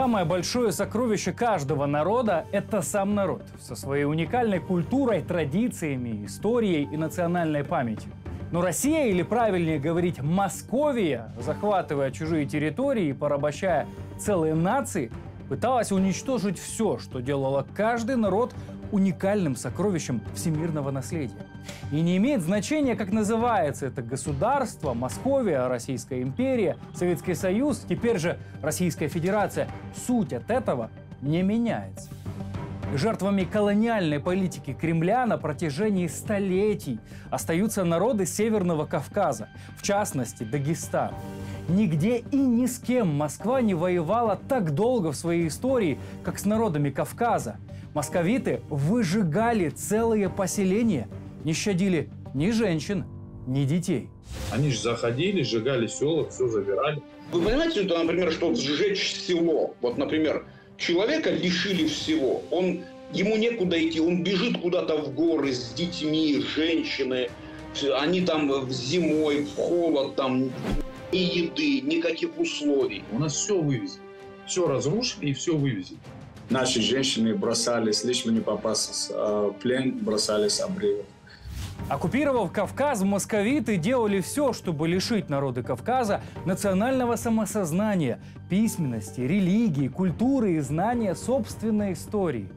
самое большое сокровище каждого народа – это сам народ со своей уникальной культурой, традициями, историей и национальной памятью. Но Россия, или правильнее говорить Московия, захватывая чужие территории и порабощая целые нации, пыталась уничтожить все, что делало каждый народ уникальным сокровищем всемирного наследия. И не имеет значения, как называется это государство, Московия, Российская империя, Советский Союз, теперь же Российская Федерация. Суть от этого не меняется. Жертвами колониальной политики Кремля на протяжении столетий остаются народы Северного Кавказа, в частности Дагестан. Нигде и ни с кем Москва не воевала так долго в своей истории, как с народами Кавказа. Московиты выжигали целые поселения, не щадили ни женщин, ни детей. Они же заходили, сжигали села, все забирали. Вы понимаете, это, например, что сжечь село, вот, например, человека лишили всего, он ему некуда идти, он бежит куда-то в горы с детьми, женщины, они там зимой, в холод, там ни еды, никаких условий. У нас все вывезли. Все разрушили и все вывезли. Наши женщины бросались, лишь бы не попасть в плен, бросались с обрывов. Оккупировав Кавказ, московиты делали все, чтобы лишить народы Кавказа национального самосознания, письменности, религии, культуры и знания собственной истории.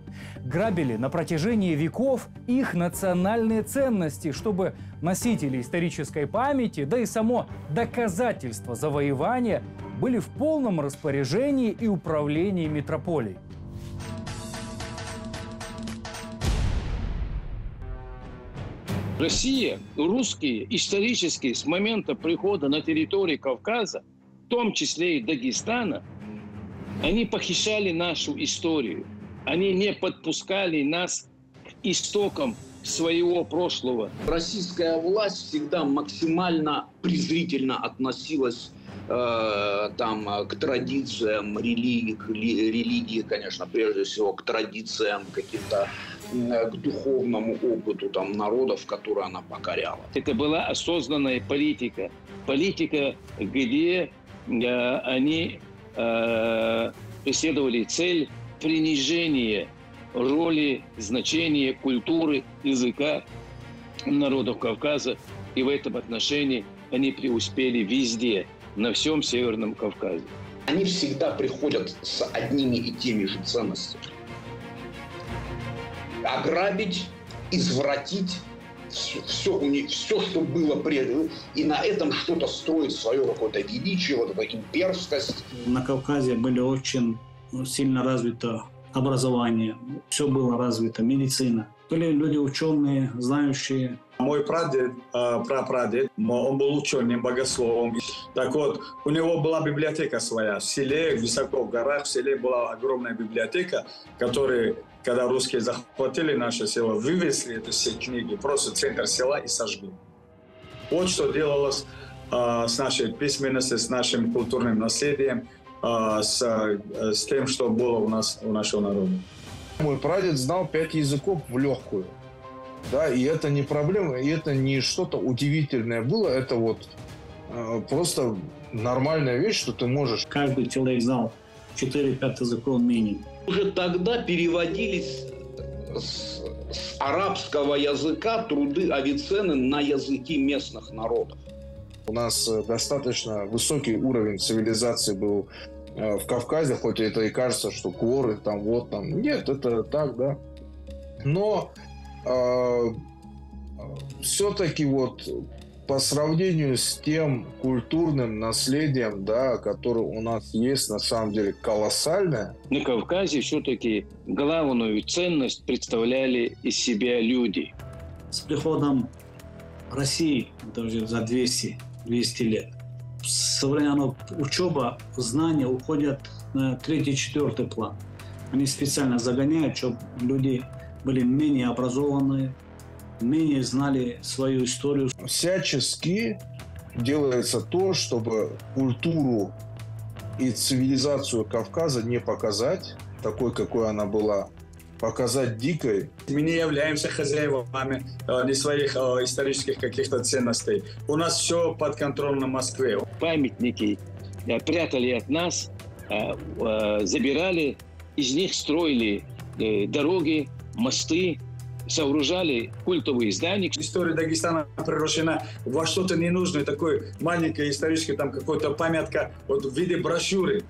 Грабили на протяжении веков их национальные ценности, чтобы носители исторической памяти, да и само доказательство завоевания были в полном распоряжении и управлении метрополией. Россия, русские исторически с момента прихода на территорию Кавказа, в том числе и Дагестана, они похищали нашу историю. Они не подпускали нас к истокам своего прошлого. Российская власть всегда максимально презрительно относилась э, там, к традициям религии, к религии, конечно, прежде всего, к традициям каким-то к духовному опыту там, народов, которые она покоряла. Это была осознанная политика. Политика, где э, они э, преследовали цель принижения роли, значения культуры, языка народов Кавказа. И в этом отношении они преуспели везде, на всем Северном Кавказе. Они всегда приходят с одними и теми же ценностями ограбить, извратить все, все, все, что было прежде, и на этом что-то строить свое какое-то величие, вот эта имперскость. На Кавказе были очень сильно развито образование, все было развито, медицина. Были люди ученые, знающие мой прадед, э, прапрадед, он был ученым, богословом. Так вот, у него была библиотека своя. В селе, высоко в горах, в селе была огромная библиотека, которая, когда русские захватили наше село, вывезли эти все книги просто центр села и сожгли. Вот что делалось э, с нашей письменностью, с нашим культурным наследием, э, с, э, с тем, что было у нас, у нашего народа. Мой прадед знал пять языков в легкую да, и это не проблема, и это не что-то удивительное было, это вот э, просто нормальная вещь, что ты можешь. Каждый человек знал 4-5 языков минимум. Уже тогда переводились с, с арабского языка труды Авиценны на языки местных народов. У нас э, достаточно высокий уровень цивилизации был э, в Кавказе, хоть это и кажется, что горы там вот там. Нет, это так, да. Но все-таки вот по сравнению с тем культурным наследием, да, которое у нас есть, на самом деле колоссальное. На Кавказе все-таки главную ценность представляли из себя люди. С приходом России даже за 200, 200 лет современная учеба, знания уходят на третий, четвертый план. Они специально загоняют, чтобы люди были менее образованные, менее знали свою историю. Всячески делается то, чтобы культуру и цивилизацию Кавказа не показать такой, какой она была, показать дикой. Мы не являемся хозяевами э, не своих э, исторических каких-то ценностей. У нас все под контролем Москвы. Памятники э, прятали от нас забирали, из них строили дороги, мосты, сооружали культовые здания. История Дагестана превращена во что-то ненужное, такое маленькое историческое, там какая-то памятка вот в виде брошюры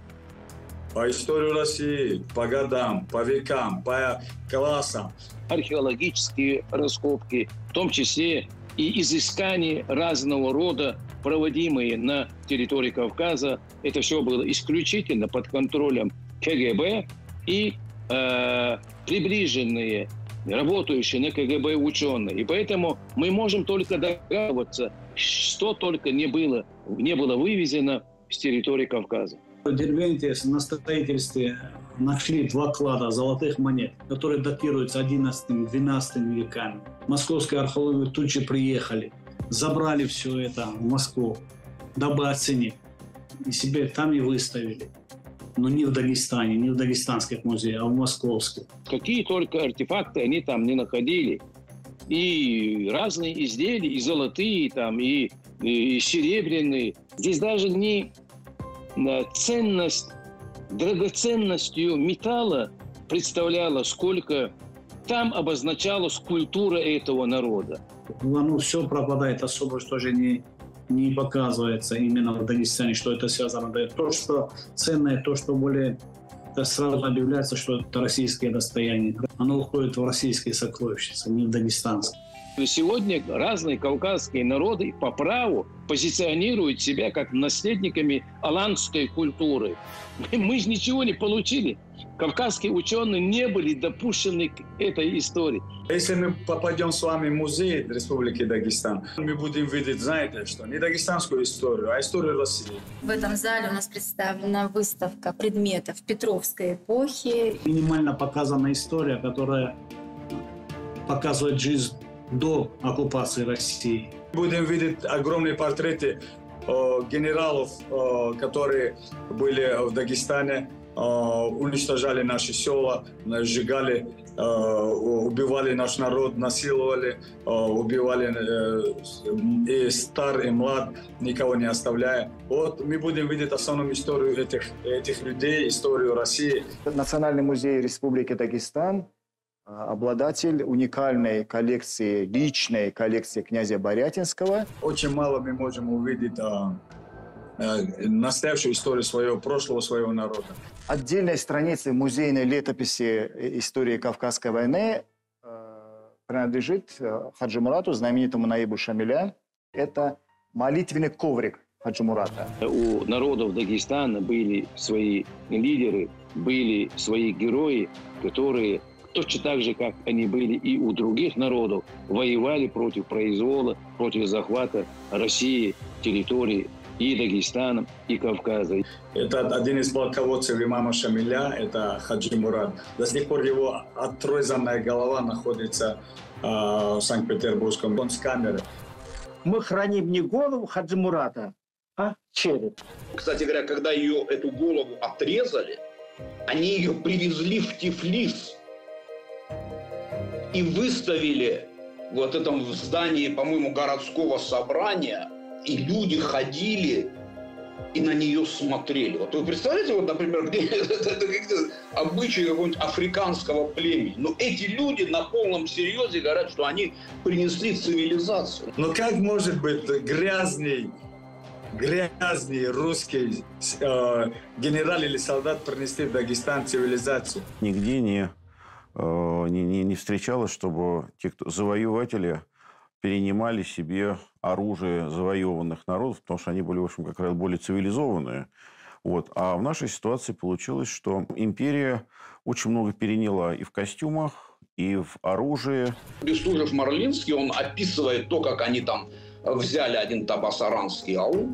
по истории России, по годам, по векам, по классам. Археологические раскопки, в том числе и изыскания разного рода, проводимые на территории Кавказа. Это все было исключительно под контролем КГБ и э, приближенные работающие на КГБ ученые. И поэтому мы можем только догадываться, что только не было, не было вывезено с территории Кавказа. В Дербенте на строительстве нашли два клада золотых монет, которые датируются 11-12 веками. Московские археологи тут же приехали, забрали все это в Москву, дабы оценить. И себе там и выставили но не в Дагестане, не в дагестанских музеях, а в московских. Какие только артефакты они там не находили. И разные изделия, и золотые, там, и, и серебряные. Здесь даже не ценность, драгоценностью металла представляла, сколько там обозначалась культура этого народа. Оно все пропадает, особо что же не не показывается именно в Дагестане, что это связано. Да, то, что ценное, то, что более это сразу объявляется, что это российское достояние. Оно уходит в российские сокровищницы, не в дагестанские. Сегодня разные кавказские народы по праву позиционируют себя как наследниками аланской культуры. Мы же ничего не получили. Кавказские ученые не были допущены к этой истории. Если мы попадем с вами в музей Республики Дагестан, мы будем видеть, знаете что, не дагестанскую историю, а историю России. В этом зале у нас представлена выставка предметов Петровской эпохи. Минимально показана история, которая показывает жизнь до оккупации России. Будем видеть огромные портреты генералов, которые были в Дагестане, уничтожали наши села, сжигали, убивали наш народ, насиловали, убивали и стар, и млад, никого не оставляя. Вот мы будем видеть основную историю этих, этих людей, историю России. Национальный музей Республики Дагестан обладатель уникальной коллекции, личной коллекции князя Борятинского. Очень мало мы можем увидеть а, а, настоящую историю своего прошлого, своего народа. Отдельной страницей музейной летописи истории Кавказской войны э, принадлежит э, Хаджи Мурату, знаменитому Наибу Шамиля. Это молитвенный коврик Хаджи Мурата. У народов Дагестана были свои лидеры, были свои герои, которые точно так же, как они были и у других народов, воевали против произвола, против захвата России, территории и Дагестана, и Кавказа. Это один из полководцев имама Шамиля, это Хаджи Мурат. До сих пор его отрезанная голова находится э, в Санкт-Петербургском. Он с камеры. Мы храним не голову Хаджи Мурата, а череп. Кстати говоря, когда ее, эту голову отрезали, они ее привезли в Тифлис, и выставили вот этом в здании, по-моему, городского собрания, и люди ходили и на нее смотрели. Вот вы представляете, вот, например, где это обычаи какого-нибудь африканского племени. Но эти люди на полном серьезе говорят, что они принесли цивилизацию. Но как может быть грязный грязный русский э, генерал или солдат принести в Дагестан цивилизацию? Нигде не не, не, не встречалось, чтобы те, кто завоеватели перенимали себе оружие завоеванных народов, потому что они были, в общем, как раз более цивилизованные. Вот. А в нашей ситуации получилось, что империя очень много переняла и в костюмах, и в оружии. Бестужев-Марлинский, он описывает то, как они там взяли один табасаранский аул,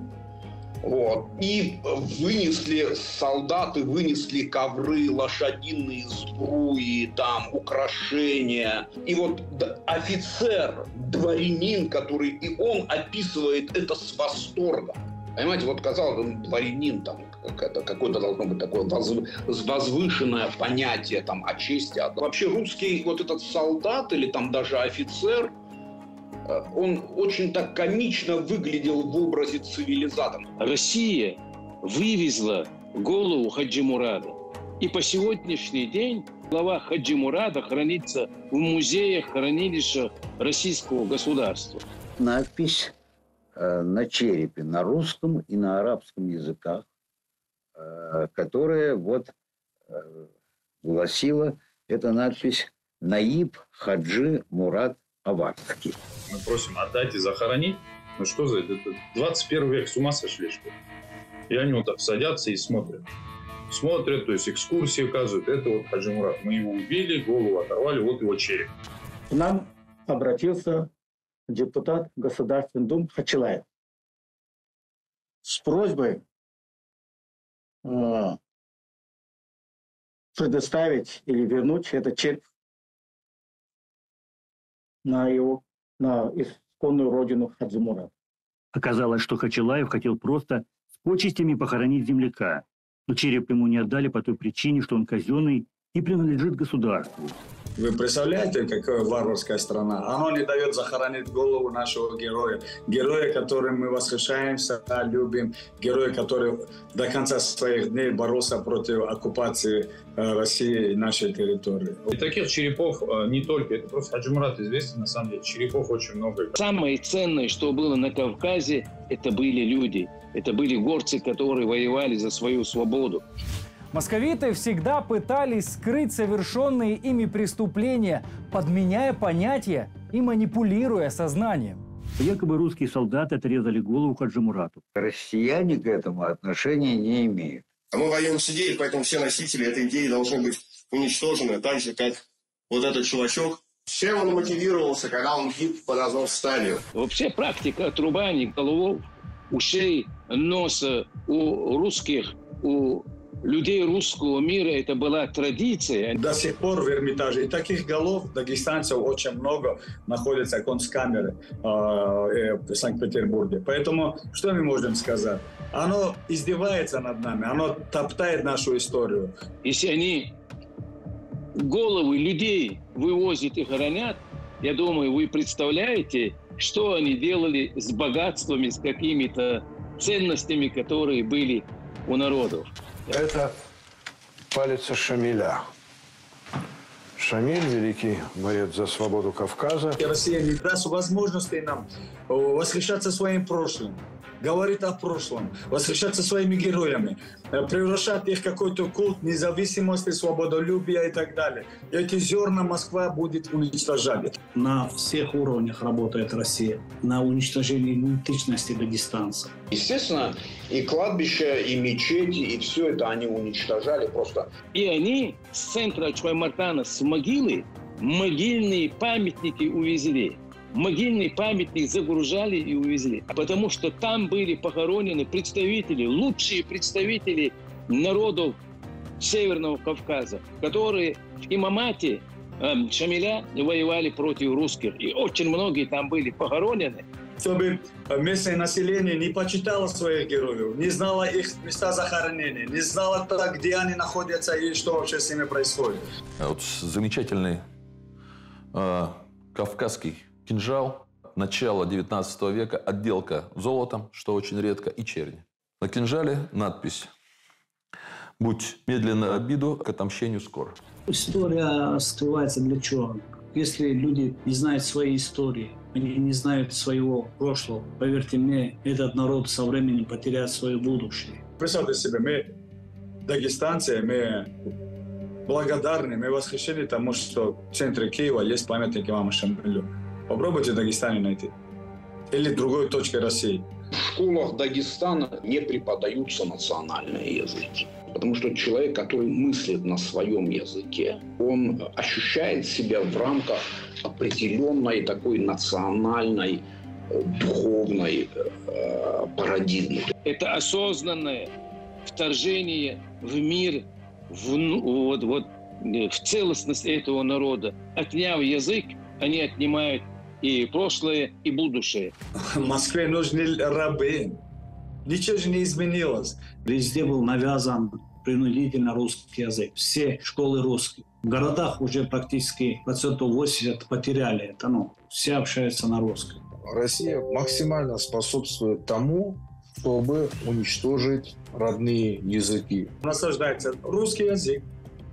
вот. И вынесли, солдаты вынесли ковры, лошадиные сбруи, там, украшения. И вот офицер, дворянин, который, и он описывает это с восторгом. Понимаете, вот казалось, он дворянин, там, какое-то должно быть такое возвышенное понятие там, о чести. Вообще русский вот этот солдат или там даже офицер – он очень так комично выглядел в образе цивилизатора. Россия вывезла голову Хаджи Мурада. И по сегодняшний день глава Хаджи Мурада хранится в музеях, хранилищах российского государства. Надпись э, на черепе на русском и на арабском языках, э, которая вот э, гласила, эта надпись «Наиб Хаджи Мурат Аварский». Мы просим отдать и захоронить. Ну что за это? 21 век, с ума сошли, что ли? И они вот так садятся и смотрят. Смотрят, то есть экскурсии указывают. Это вот Хаджи Мурат. Мы его убили, голову оторвали, вот его череп. К нам обратился депутат Государственной Думы Хачилаев с просьбой э, предоставить или вернуть этот череп на его на исконную родину Хаджимурат. Оказалось, что Хачилаев хотел просто с почестями похоронить земляка. Но череп ему не отдали по той причине, что он казенный и принадлежит государству. Вы представляете, какая варварская страна? Оно не дает захоронить голову нашего героя. Героя, которым мы восхищаемся, любим. Героя, который до конца своих дней боролся против оккупации э, России и нашей территории. И таких черепов э, не только, это просто Хаджимурат известен, на самом деле, черепов очень много. Самое ценное, что было на Кавказе, это были люди. Это были горцы, которые воевали за свою свободу. Московиты всегда пытались скрыть совершенные ими преступления, подменяя понятия и манипулируя сознанием. Якобы русские солдаты отрезали голову Хаджимурату. Россияне к этому отношения не имеют. А мы воюем с идеей, поэтому все носители этой идеи должны быть уничтожены, так же, как вот этот чувачок. Чем он мотивировался, когда он гиб под Азовсталью? Вообще практика отрубания головов, ушей, носа у русских, у людей русского мира это была традиция. До сих пор в Эрмитаже. И таких голов дагестанцев очень много находятся концкамеры э, в Санкт-Петербурге. Поэтому что мы можем сказать? Оно издевается над нами, оно топтает нашу историю. Если они головы людей вывозят и хоронят, я думаю, вы представляете, что они делали с богатствами, с какими-то ценностями, которые были у народов. Это палец Шамиля. Шамиль, великий борец за свободу Кавказа. Россия не даст возможности нам восхищаться своим прошлым, говорить о прошлом, восхищаться своими героями, превращать их в какой-то культ независимости, свободолюбия и так далее. Эти зерна Москва будет уничтожать. На всех уровнях работает Россия. На уничтожение идентичности дагестанцев. Естественно, и кладбища, и мечети, и все это они уничтожали просто. И они с центра Чуаймартана, с могилы, могильные памятники увезли. Могильный памятник загружали и увезли. Потому что там были похоронены представители, лучшие представители народов Северного Кавказа, которые в Имамате э, Шамиля воевали против русских. И очень многие там были похоронены. Чтобы местное население не почитало своих героев, не знало их места захоронения, не знало, где они находятся и что вообще с ними происходит. Вот замечательный э, кавказский кинжал начала 19 века, отделка золотом, что очень редко, и черни. На кинжале надпись «Будь медленно обиду, к отомщению скоро». История скрывается для чего? Если люди не знают своей истории, они не знают своего прошлого, поверьте мне, этот народ со временем потеряет свое будущее. Представьте себе, мы дагестанцы, мы благодарны, мы восхищены тому, что в центре Киева есть памятник имаму Шамилю. Попробуйте в Дагестане найти. Или другой точке России. В школах Дагестана не преподаются национальные языки. Потому что человек, который мыслит на своем языке, он ощущает себя в рамках определенной такой национальной духовной э, парадигмы. Это осознанное вторжение в мир, в, вот, вот, в целостность этого народа. Отняв язык, они отнимают и прошлое, и будущее. Москве нужны рабы. Ничего же не изменилось. Везде был навязан принудительно русский язык. Все школы русские. В городах уже практически процентов 80 потеряли это. Ну, все общаются на русском. Россия максимально способствует тому, чтобы уничтожить родные языки. Насаждается русский язык,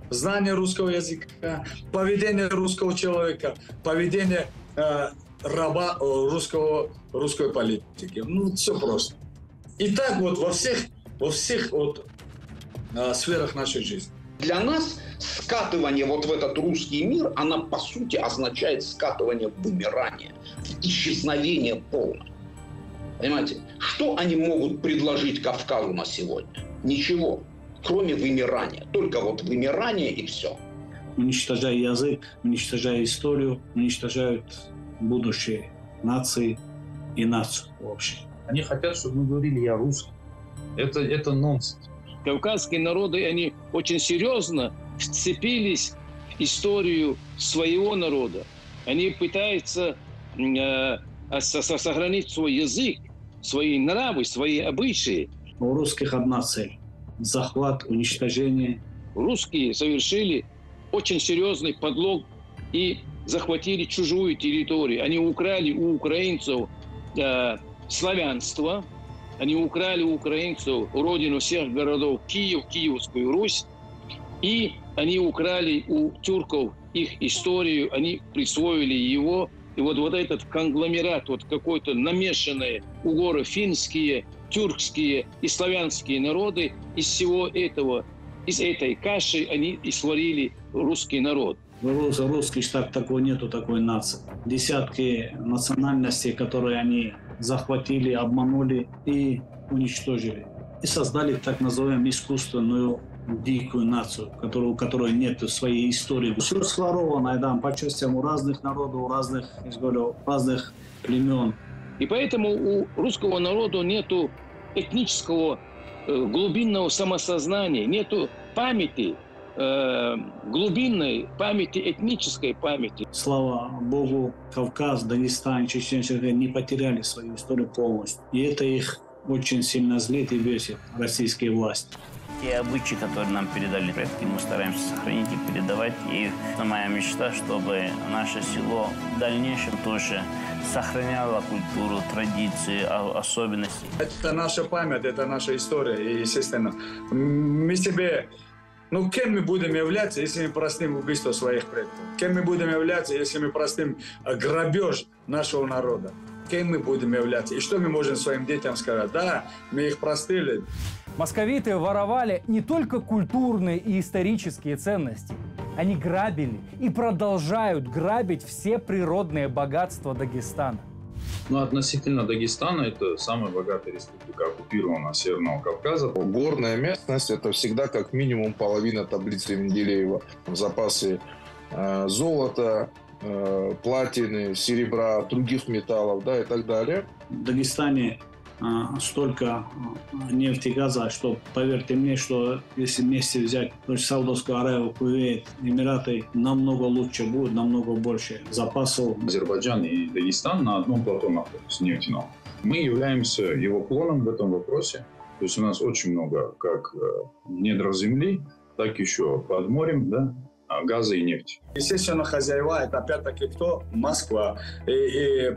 знание русского языка, поведение русского человека, поведение э, раба э, русского, русской политики. Ну, все просто. И так вот во всех, во всех вот, э, сферах нашей жизни. Для нас скатывание вот в этот русский мир, она по сути означает скатывание в вымирание, в исчезновение полное. Понимаете? Что они могут предложить Кавказу на сегодня? Ничего, кроме вымирания. Только вот вымирание и все. Уничтожая язык, уничтожая историю, уничтожают будущее нации и нацию вообще. Они хотят, чтобы мы говорили «я русский». Это, это нонсенс. Кавказские народы, они очень серьезно вцепились в историю своего народа. Они пытаются э, сохранить свой язык, свои нравы, свои обычаи. У русских одна цель – захват, уничтожение. Русские совершили очень серьезный подлог и захватили чужую территорию. Они украли у украинцев э, славянство, они украли у украинцев родину всех городов Киев, Киевскую Русь, и они украли у тюрков их историю, они присвоили его. И вот, вот этот конгломерат, вот какой-то намешанные угоро-финские, тюркские и славянские народы, из всего этого, из этой каши они и сварили русский народ. В русский штат такого нету, такой нации. Десятки национальностей, которые они захватили, обманули и уничтожили. И создали так называемую искусственную дикую нацию, которую, у которой нет своей истории. Все сворованное, да, по частям у разных народов, у разных, я говорю, разных племен. И поэтому у русского народа нету этнического э, глубинного самосознания, нету памяти, э, глубинной памяти, этнической памяти. Слава Богу, Кавказ, Дагестан, Чечня не потеряли свою историю полностью. И это их очень сильно злит и бесит российские власти. Те обычаи, которые нам передали предки, мы стараемся сохранить и передавать. И моя мечта, чтобы наше село в дальнейшем тоже сохраняло культуру, традиции, особенности. Это наша память, это наша история. И, естественно, мы себе ну, кем мы будем являться, если мы простим убийство своих предков? Кем мы будем являться, если мы простим грабеж нашего народа? Кем мы будем являться? И что мы можем своим детям сказать? Да, мы их простили. Московиты воровали не только культурные и исторические ценности. Они грабили и продолжают грабить все природные богатства Дагестана. Ну, относительно Дагестана, это самая богатая республика оккупированного Северного Кавказа. Горная местность – это всегда как минимум половина таблицы Менделеева. Запасы э, золота, э, платины, серебра, других металлов да, и так далее. В Дагестане столько а, нефти и газа, что поверьте мне, что если вместе взять Саудовскую Аравию, Кувейт, Эмираты, намного лучше будет, намного больше запасов. Азербайджан и Дагестан на одном плато находятся нефтяном. Мы являемся его клоном в этом вопросе. То есть у нас очень много как э, недров земли, так еще под морем, да, а, газа и нефти. Естественно, хозяева это опять-таки кто? Москва. И, и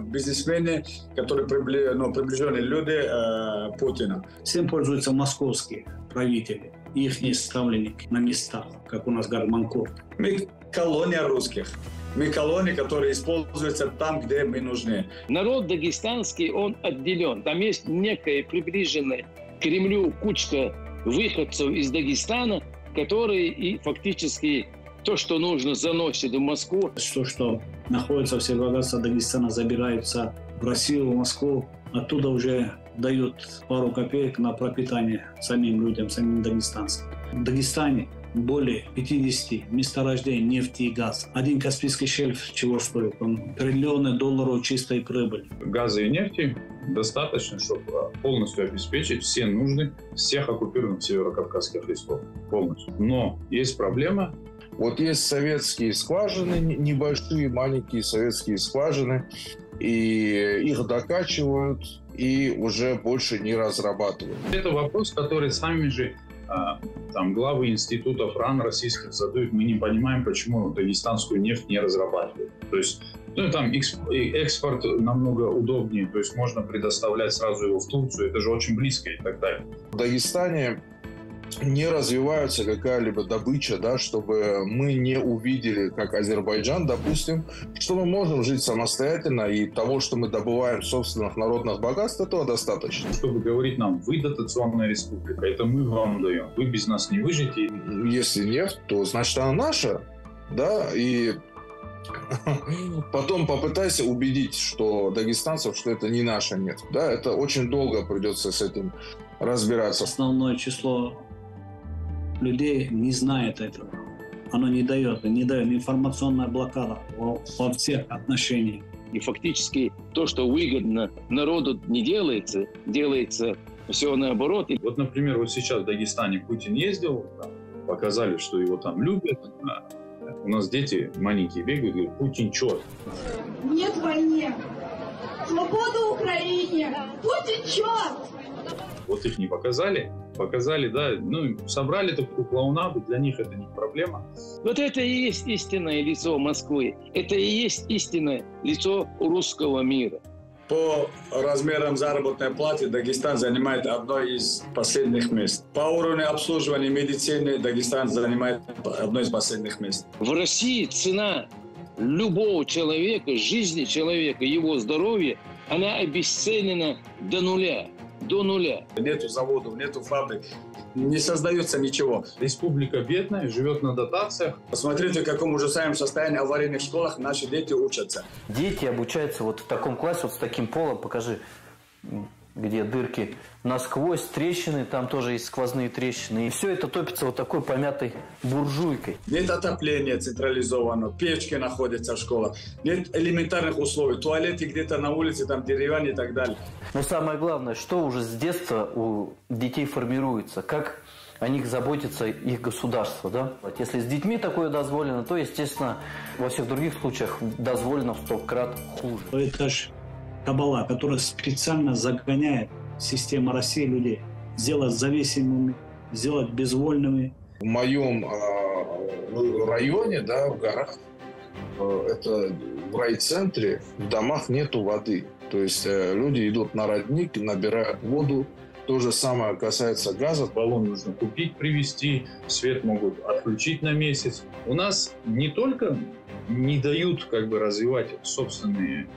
бизнесмены, которые прибли, ну, приближенные люди э, Путина. Всем пользуются московские правители, их ставленники на местах, как у нас Манкурт. Мы колония русских. Мы колонии, которые используются там, где мы нужны. Народ дагестанский, он отделен. Там есть некая приближенная к Кремлю кучка выходцев из Дагестана, которые и фактически то, что нужно, заносит в Москву. То, что находится все богатства Дагестана, забираются в Россию, в Москву. Оттуда уже дают пару копеек на пропитание самим людям, самим дагестанцам. В Дагестане более 50 месторождений нефти и газа. Один Каспийский шельф чего стоит? Он триллионы долларов чистой прибыли. Газа и нефти достаточно, чтобы полностью обеспечить все нужды всех оккупированных северокавказских листов. Полностью. Но есть проблема. Вот есть советские скважины, небольшие, маленькие советские скважины, и их докачивают, и уже больше не разрабатывают. Это вопрос, который сами же там главы институтов РАН российских задают, мы не понимаем, почему дагестанскую нефть не разрабатывают. То есть Ну там экспорт намного удобнее, то есть можно предоставлять сразу его в Турцию, это же очень близко и так далее. В Дагестане не развивается какая-либо добыча, да, чтобы мы не увидели, как Азербайджан, допустим, что мы можем жить самостоятельно, и того, что мы добываем собственных народных богатств, этого достаточно. Чтобы говорить нам, вы дотационная республика, это мы вам даем, вы без нас не выжите. Если нефть, то значит она наша, да, и потом попытайся убедить, что дагестанцев, что это не наша нефть, да, это очень долго придется с этим разбираться. Основное число людей не знает этого. Оно не дает, не дает информационная блокада во, во всех отношениях. И фактически то, что выгодно народу, не делается, делается все наоборот. Вот, например, вот сейчас в Дагестане Путин ездил, там, показали, что его там любят. У нас дети маленькие бегают, говорят, Путин черт. Нет войне! Свобода Украине! Путин черт! Вот их не показали, показали, да, ну, собрали такую клоунаду, для них это не проблема. Вот это и есть истинное лицо Москвы. Это и есть истинное лицо русского мира. По размерам заработной платы Дагестан занимает одно из последних мест. По уровню обслуживания медицины Дагестан занимает одно из последних мест. В России цена любого человека, жизни человека, его здоровья, она обесценена до нуля до нуля. Нету заводов, нету фабрик, не создается ничего. Республика бедная, живет на дотациях. Посмотрите, в каком ужасаемом состоянии аварийных школах наши дети учатся. Дети обучаются вот в таком классе, вот с таким полом, покажи, где дырки насквозь, трещины, там тоже есть сквозные трещины. И все это топится вот такой помятой буржуйкой. Нет отопления централизованного, печки находятся в школах, нет элементарных условий, туалеты где-то на улице, там деревянные и так далее. Но самое главное, что уже с детства у детей формируется, как о них заботится их государство. Да? Вот если с детьми такое дозволено, то, естественно, во всех других случаях дозволено в сто крат хуже. Это же кабала, которая специально загоняет систему России людей, сделать зависимыми, сделать безвольными. В моем э, районе, да, в горах, э, это в райцентре, в домах нету воды. То есть э, люди идут на родник, набирают воду. То же самое касается газа. Баллон нужно купить, привезти, свет могут отключить на месяц. У нас не только не дают как бы развивать собственные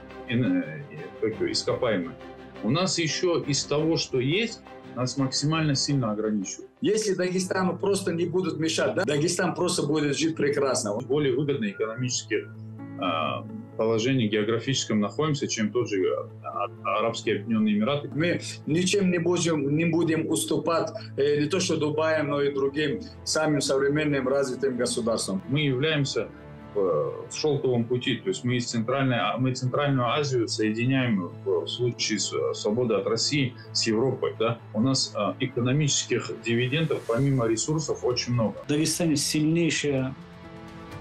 ископаемые. У нас еще из того, что есть, нас максимально сильно ограничивают. Если Дагестану просто не будут мешать, да, Дагестан просто будет жить прекрасно. Более выгодно экономически э, положении географическом находимся, чем тот же а, Арабские Объединенные Эмираты. Мы ничем не будем, не будем уступать э, не то что Дубаем, но и другим самым современным развитым государством. Мы являемся в шелковом пути. То есть мы, из Центральной, а, мы Центральную Азию соединяем в случае с э, свободой от России с Европой. Да? У нас экономических дивидендов помимо ресурсов очень много. Дагестане сильнейшая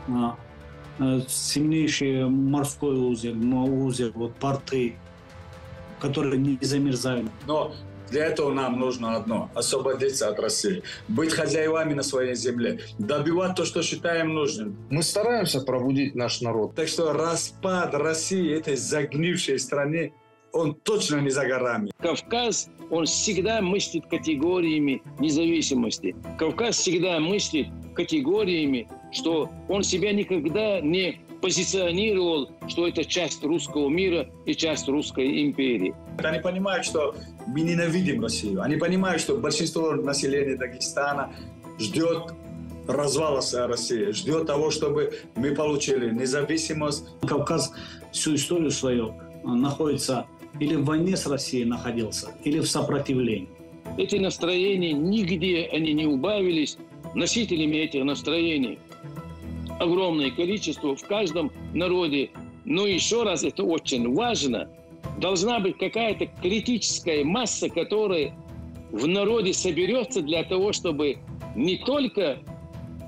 а, э, сильнейший морской узел, узел, вот порты, которые не замерзают. Но для этого нам нужно одно – освободиться от России, быть хозяевами на своей земле, добивать то, что считаем нужным. Мы стараемся пробудить наш народ. Так что распад России, этой загнившей страны, он точно не за горами. Кавказ, он всегда мыслит категориями независимости. Кавказ всегда мыслит категориями, что он себя никогда не позиционировал, что это часть русского мира и часть русской империи. Они понимают, что мы ненавидим Россию. Они понимают, что большинство населения Дагестана ждет развала России, ждет того, чтобы мы получили независимость. Кавказ всю историю свою находится или в войне с Россией находился, или в сопротивлении. Эти настроения нигде они не убавились. Носителями этих настроений огромное количество в каждом народе. Но еще раз, это очень важно, должна быть какая-то критическая масса, которая в народе соберется для того, чтобы не только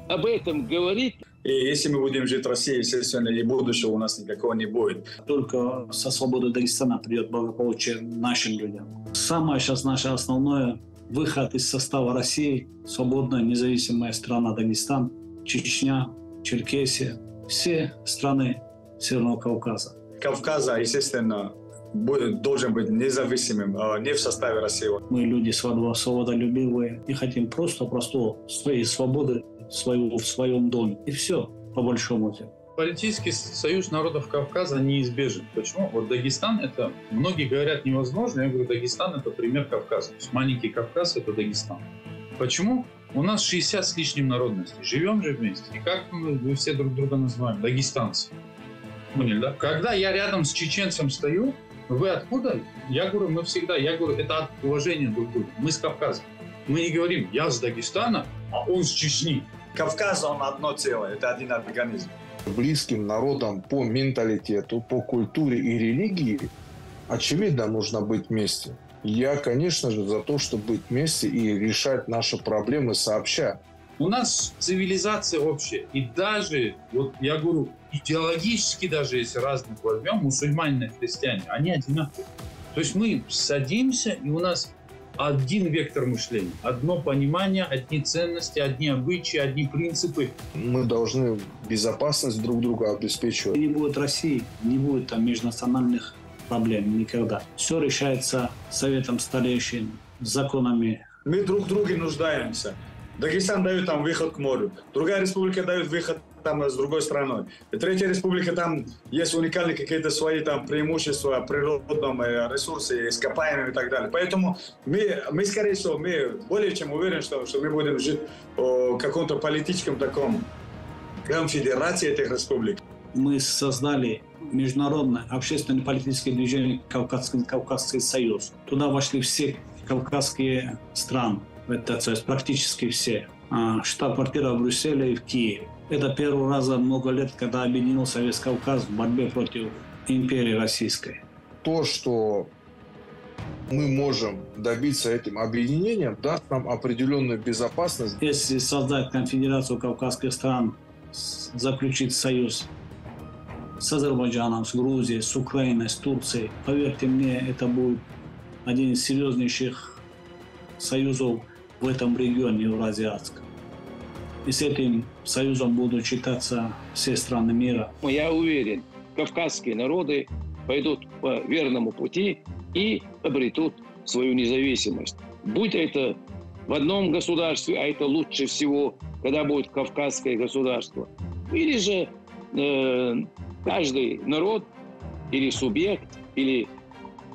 об этом говорить, и если мы будем жить в России, естественно, и будущего у нас никакого не будет. Только со свободой Дагестана придет благополучие нашим людям. Самое сейчас наше основное выход из состава России, свободная независимая страна Дагестан, Чечня, Черкесия, все страны Северного Кавказа. Кавказа, естественно, будет, должен быть независимым, а не в составе России. Мы люди свободолюбивые и хотим просто простого своей свободы своего, в своем доме. И все, по большому счету. Политический союз народов Кавказа неизбежен. Почему? Вот Дагестан это, многие говорят, невозможно. Я говорю, Дагестан это пример Кавказа. То есть маленький Кавказ это Дагестан. Почему? У нас 60 с лишним народностей. Живем же вместе. И как мы все друг друга называем? Дагестанцы. Поняли, да? Когда я рядом с чеченцем стою, вы откуда? Я говорю, мы всегда, я говорю, это от уважения друг к другу. Мы с Кавказа. Мы не говорим, я с Дагестана, а он с Чечни. Кавказ, он одно целое, это один организм. Близким народам по менталитету, по культуре и религии, очевидно, нужно быть вместе. Я, конечно же, за то, чтобы быть вместе и решать наши проблемы сообща. У нас цивилизация общая. И даже, вот я говорю, идеологически даже, если разных возьмем, мусульмане и христиане, они одинаковые. То есть мы садимся, и у нас один вектор мышления, одно понимание, одни ценности, одни обычаи, одни принципы. Мы должны безопасность друг друга обеспечивать. Не будет России, не будет там межнациональных проблем никогда. Все решается советом старейшин, законами. Мы друг в друге нуждаемся. Дагестан дает там выход к морю. Другая республика дает выход там с другой страной. И третья республика, там есть уникальные какие-то свои там преимущества природном э, ресурсе, ископаемым и так далее. Поэтому мы, мы скорее всего, мы более чем уверены, что, что мы будем жить в каком-то политическом таком конфедерации этих республик. Мы создали международное общественное политическое движение Кавказский, Кавказский союз. Туда вошли все кавказские страны, это, то есть практически все. А, штаб-квартира в Брюсселе и в Киеве. Это первый раз за много лет, когда объединился весь Кавказ в борьбе против империи российской. То, что мы можем добиться этим объединением, даст нам определенную безопасность. Если создать конфедерацию кавказских стран, заключить союз с Азербайджаном, с Грузией, с Украиной, с Турцией, поверьте мне, это будет один из серьезнейших союзов в этом регионе Евразиатском. И с этим союзом будут считаться все страны мира. Я уверен, кавказские народы пойдут по верному пути и обретут свою независимость. Будь это в одном государстве, а это лучше всего, когда будет кавказское государство. Или же э, каждый народ или субъект, или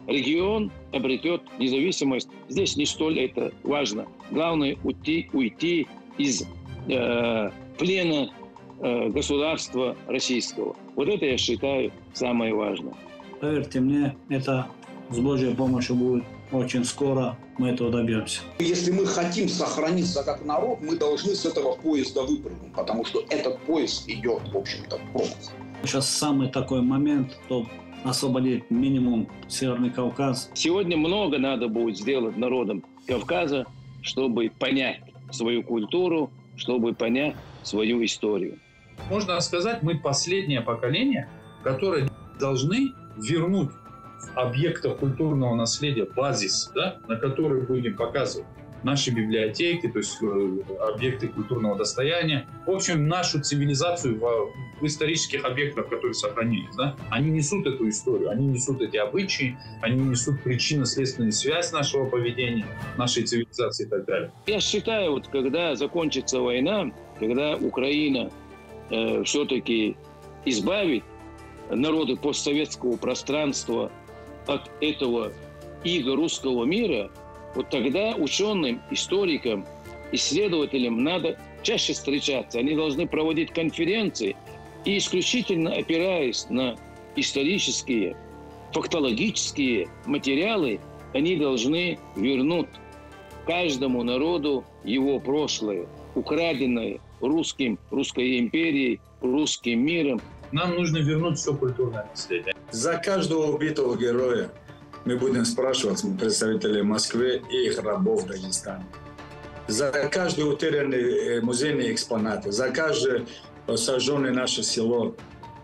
регион обретет независимость. Здесь не столь это важно. Главное уйти, уйти из э, плена э, государства российского. Вот это я считаю самое важное. Поверьте мне, это с Божьей помощью будет очень скоро мы этого добьемся. Если мы хотим сохраниться как народ, мы должны с этого поезда выпрыгнуть, потому что этот поезд идет, в общем-то, в пропасть. Сейчас самый такой момент, чтобы освободить минимум Северный Кавказ. Сегодня много надо будет сделать народам Кавказа, чтобы понять свою культуру, чтобы понять свою историю. Можно сказать, мы последнее поколение, которое должны вернуть объектов культурного наследия, базис, да, на который будем показывать наши библиотеки, то есть э, объекты культурного достояния. В общем, нашу цивилизацию в, исторических объектах, которые сохранились, да, они несут эту историю, они несут эти обычаи, они несут причинно-следственную связь нашего поведения, нашей цивилизации и так далее. Я считаю, вот когда закончится война, когда Украина э, все-таки избавит народы постсоветского пространства от этого иго русского мира, вот тогда ученым, историкам, исследователям надо чаще встречаться. Они должны проводить конференции и исключительно опираясь на исторические, фактологические материалы, они должны вернуть каждому народу его прошлое, украденное русским, русской империей, русским миром. Нам нужно вернуть все культурное наследие. За каждого убитого героя мы будем спрашивать представителей Москвы и их рабов Дагестана. За каждый утерянный музейный экспонат, за каждое сожженное наше село,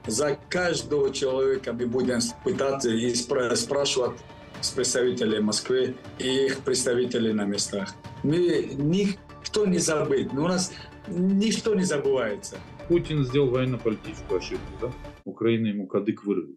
за каждого человека мы будем пытаться и спрашивать с представителей Москвы и их представителей на местах. Мы никто не забыт, у нас ничто не забывается. Путин сделал военно-политическую ошибку, да? Украина ему кадык вырвет.